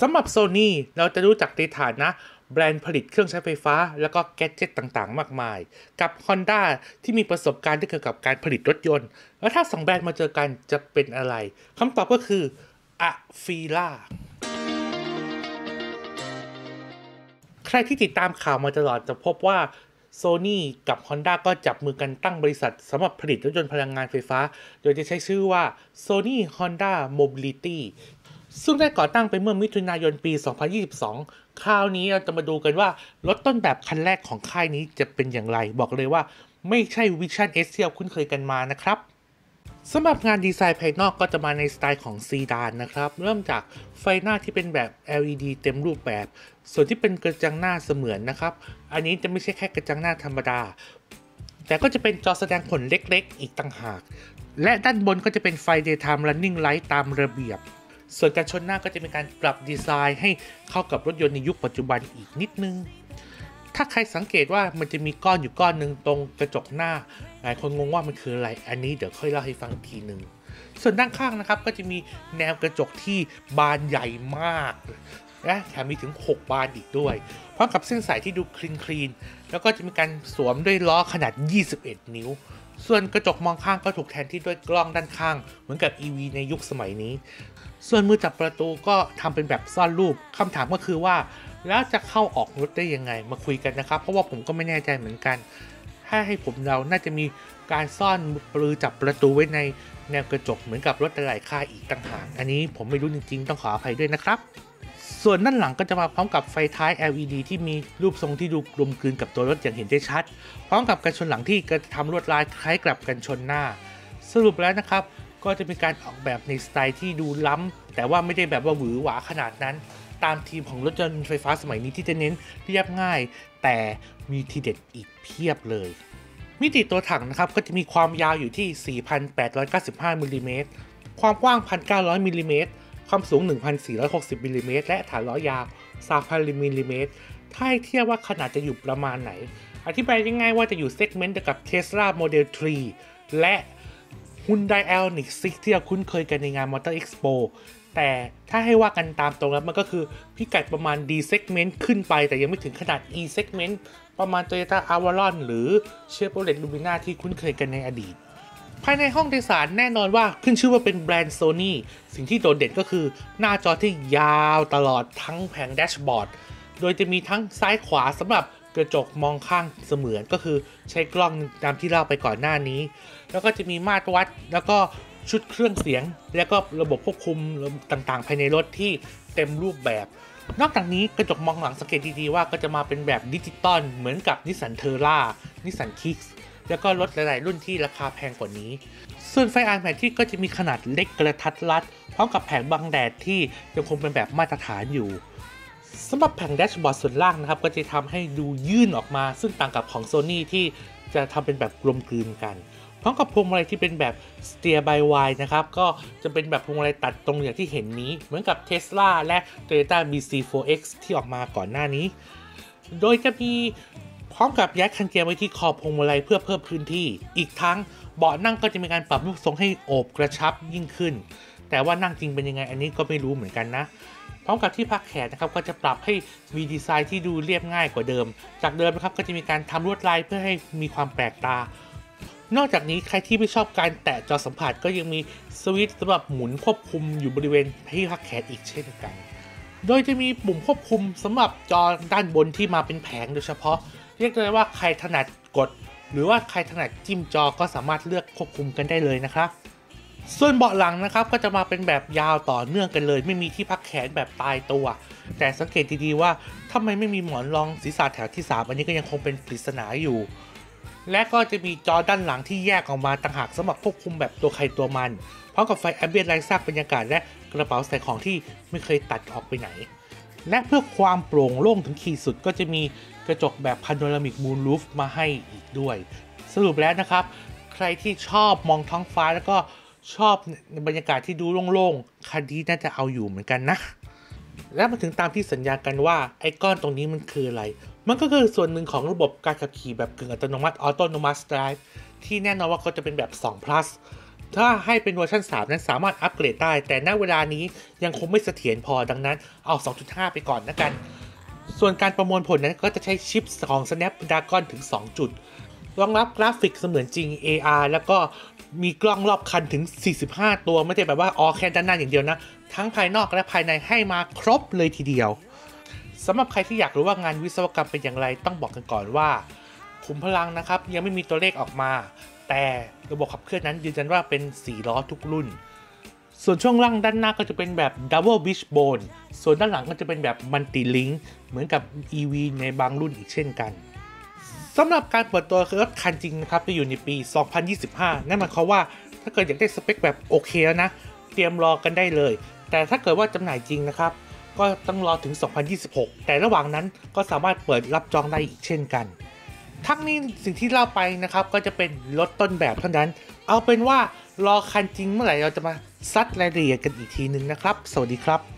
สำหรับโซนี่เราจะรู้จักในฐานะแบรนด์ผลิตเครื่องใช้ไฟฟ้า แล้วก็แกดเจิตต่างๆ มากมาย กับ Honda ที่มีประสบการณ์ที่เกี่ยวกับการผลิตรถยนต์ แล้วถ้าสองแบรนด์มาเจอกันจะเป็นอะไรคำตอบก็คืออะฟีล่าใครที่ติดตามข่าวมาตลอดจะพบว่า Sony กับ Honda ก็จับมือกันตั้งบริษัทสำหรับผลิตรถยนต์พลังงานไฟฟ้า โดยจะใช้ชื่อว่า Sony Honda Mobility ซึ่งได้ก่อตั้งไปเมื่อมิถุนายนปี 2022 คราวนี้เราจะมาดูกันว่ารถต้นแบบคันแรกของค่ายนี้จะเป็นอย่างไร บอกเลยว่าไม่ใช่ Vision S ที่เราคุ้นเคยกันมานะครับสำหรับงานดีไซน์ภายนอกก็จะมาในสไตล์ของซีดานนะครับ เริ่มจากไฟหน้าที่เป็นแบบ LED เต็มรูปแบบ ส่วนที่เป็นกระจังหน้าเสมือนนะครับ อันนี้จะไม่ใช่แค่กระจังหน้าธรรมดา แต่ก็จะเป็นจอแสดงผลเล็กๆ อีกต่างหาก และด้านบนก็จะเป็นไฟ daytime running light ตามระเบียบ ส่วนการชนหน้าก็จะมีการปรับดีไซน์ให้เข้ากับรถยนต์ในยุคปัจจุบันอีกนิดนึง ถ้าใครสังเกตว่ามันจะมีก้อนอยู่ก้อนหนึ่งตรงกระจกหน้า หลายคนงงว่ามันคืออะไร อันนี้เดี๋ยวค่อยเล่าให้ฟังทีหนึ่งส่วนด้านข้างนะครับก็จะมีแนวกระจกที่บานใหญ่มากและแถมมีถึง 6 บานอีกด้วย พร้อมกับเส้นสายที่ดูคลีนคลีนแล้วก็จะมีการสวมด้วยล้อขนาด 21 นิ้ว ส่วนกระจกมองข้างก็ถูกแทนที่ด้วยกล้องด้านข้าง เหมือนกับ EV ในยุคสมัยนี้ ส่วนมือจับประตูก็ทำเป็นแบบซ่อนรูปคำถามก็คือว่า แล้วจะเข้าออกรถได้ยังไงมาคุยกันนะครับ เพราะว่าผมก็ไม่แน่ใจเหมือนกัน ถ้าให้ผมเราน่าจะมีการซ่อนมือจับประตูไว้ในแนวกระจกเหมือนกับรถหลายค่ายอีกต่างหากอันนี้ผมไม่รู้จริง ๆ ต้องขออภัยด้วยนะครับส่วนด้านหลังก็จะมาพร้อมกับไฟท้าย LED ที่มีรูปทรงที่ดูกลมกลืนกับตัวรถอย่างเห็นได้ชัด พร้อมกับกันชนหลังที่กระทำลวดลายคล้ายกับกันชนหน้า สรุปแล้วนะครับ ก็จะมีการออกแบบในสไตล์ที่ดูล้ำ แต่ว่าไม่ได้แบบว่าหวือหวาขนาดนั้น ตามทีมของรถยนต์ไฟฟ้าสมัยนี้ที่จะเน้นเรียบง่าย แต่มีทีเด็ดอีกเพียบเลย มิติตัวถังนะครับก็จะมีความยาวอยู่ที่ 4,895มิลลิเมตรความกว้าง 1,900มิลลิเมตรความสูง 1,460มิลลิเมตรและฐานล้อยาว 3,000มิลลิเมตรถ้าให้เทียบว่าขนาดจะอยู่ประมาณไหน อธิบายง่ายๆว่าจะอยู่ segment เดียวกับ Tesla Model 3 และ Hyundai Ioniq 6 ที่เราคุ้นเคยกันในงาน Motor Expo แต่ถ้าให้ว่ากันตามตรงแล้วมันก็คือพิกัดประมาณ D segment ขึ้นไปแต่ยังไม่ถึงขนาด E segment ประมาณ Toyota Avalon หรือ Chevrolet Lumina ที่คุ้นเคยกันในอดีต ภายในห้องโดยสารแน่นอนว่าขึ้นชื่อว่าเป็นแบรนด์ Sony สิ่งที่โดดเด่นก็คือหน้าจอที่ยาวตลอดทั้งแผงแดชบอร์ด โดยจะมีทั้งซ้ายขวาสำหรับ กระจกมองข้างเสมือนก็คือใช้กล้องตามที่เล่าไปก่อนหน้านี้ แล้วก็จะมีมาตรวัดแล้วก็ชุดเครื่องเสียง แล้วก็ระบบควบคุมต่างๆ ภายในรถที่เต็มรูปแบบ นอกจากนี้กระจกมองหลังสังเกตดีๆว่าก็จะมาเป็นแบบดิจิตอลเหมือนกับ Nissan Terraนิสสันคิกส์แล้วก็รถหลาย ๆ รุ่นที่ราคาแพงกว่านี้ ส่วนไฟอ่านแผนที่ก็จะมีขนาดเล็กกระทัดรัด พร้อมกับแผงบังแดดที่ยังคงเป็นแบบมาตรฐานอยู่ สำหรับแผงแดชบอร์ดส่วนล่างนะครับ ก็จะทำให้ดูยื่นออกมา ซึ่งต่างกับของ Sony ที่จะทำเป็นแบบกลมกลืนกันพร้อมกับพวงมาลัยที่เป็นแบบ steer by wire นะครับ ก็จะเป็นแบบพวงมาลัยตัดตรงอย่างที่เห็นนี้ เหมือนกับ Tesla และ Toyota BC4X ที่ออกมาก่อนหน้านี้ โดยจะมีพร้อมกับยัดคันเกียร์ไว้ที่คอพวงมาลัยเพื่อเพิ่มพื้นที่ อีกทั้งเบาะนั่งก็จะมีการปรับรูปทรงให้โอบกระชับยิ่งขึ้น แต่ว่านั่งจริงเป็นยังไงอันนี้ก็ไม่รู้เหมือนกันนะ พร้อมกับที่พักแขนนะครับก็จะปรับให้มีดีไซน์ที่ดูเรียบง่ายกว่าเดิม จากเดิมนะครับก็จะมีการทำลวดลายเพื่อให้มีความแปลกตา นอกจากนี้ใครที่ไม่ชอบการแตะจอสัมผัสก็ยังมีสวิตช์สำหรับหมุนควบคุมอยู่บริเวณที่พักแขนอีกเช่นกัน โดยจะมีปุ่มควบคุมสำหรับจอด้านบนที่มาเป็นแผงโดยเฉพาะ เรียกได้ว่าใครถนัดกด หรือว่าใครถนัดจิ้มจอก็สามารถเลือกควบคุมกันได้เลยนะครับ ส่วนเบาะหลังนะครับก็จะมาเป็นแบบยาวต่อเนื่องกันเลย ไม่มีที่พักแขนแบบตายตัว แต่สังเกตดีๆว่าทำไมไม่มีหมอนรองศีรษะแถวที่ 3 อันนี้ก็ยังคงเป็นปริศนาอยู่ และก็จะมีจอด้านหลังที่แยกออกมาต่างหากสำหรับควบคุมแบบตัวใครตัวมันพร้อมกับไฟ ambient light สร้างบรรยากาศและกระเป๋าใส่ของที่ไม่เคยตัดออกไปไหน และเพื่อความโปร่งโล่งถึงขีดสุดก็จะมีกระจกแบบ panoramic moonroof มาให้อีกด้วย สรุปแล้วนะครับ ใครที่ชอบมองท้องฟ้าแล้วก็ ชอบในบรรยากาศที่ดูโล่งๆคันนี้น่าจะเอาอยู่เหมือนกันนะ และมาถึงตามที่สัญญากันว่าไอ้ก้อนตรงนี้มันคืออะไร มันก็คือส่วนหนึ่งของระบบการขับขี่แบบกึ่งอัตโนมัติ Autonomous Drive ที่แน่นอนว่าก็จะเป็นแบบ2 plus ถ้าให้เป็นเวอร์ชัน3 นั้นสามารถอัปเกรดได้ แต่ณเวลานี้ยังคงไม่เสถียรพอดังนั้นเอา 2.5 ไปก่อนนะกัน ส่วนการประมวลผลนั้นก็จะใช้ชิปของ Snapdragon ถึง 2 จุด รองรับกราฟิกเสมือนจริง AR แล้วก็มีกล้องรอบคันถึง 45 ตัวไม่ใช่แบบว่าอ๋อแค่ด้านหน้าอย่างเดียวนะ ทั้งภายนอกและภายในให้มาครบเลยทีเดียวสำหรับใครที่อยากรู้ว่างานวิศวกรรมเป็นอย่างไรต้องบอกกันก่อนว่าขุมพลังนะครับยังไม่มีตัวเลขออกมา แต่ระบบขับเคลื่อนนั้นยืนยันว่าเป็น 4 ล้อทุกรุ่น ส่วนช่วงล่างด้านหน้าก็จะเป็นแบบ Double Wishbone ส่วนด้านหลังก็จะเป็นแบบ Multi Link เหมือนกับ EV ในบางรุ่นอีกเช่นกัน สำหรับการเปิดตัวรถคันจริงนะครับจะอยู่ในปี 2025 นั่นหมายความว่าถ้าเกิดอยากได้สเปคแบบโอเคแล้วนะ เตรียมรอกันได้เลย แต่ถ้าเกิดว่าจำหน่ายจริงนะครับ ก็ต้องรอถึง 2026 แต่ระหว่างนั้นก็สามารถเปิดรับจองได้อีกเช่นกัน ทั้งนี้สิ่งที่เล่าไปนะครับ ก็จะเป็นรถต้นแบบเท่านั้น เอาเป็นว่ารอคันจริงเมื่อไหร่เราจะมาซัดรายละเอียดกันอีกทีนึงนะครับ สวัสดีครับ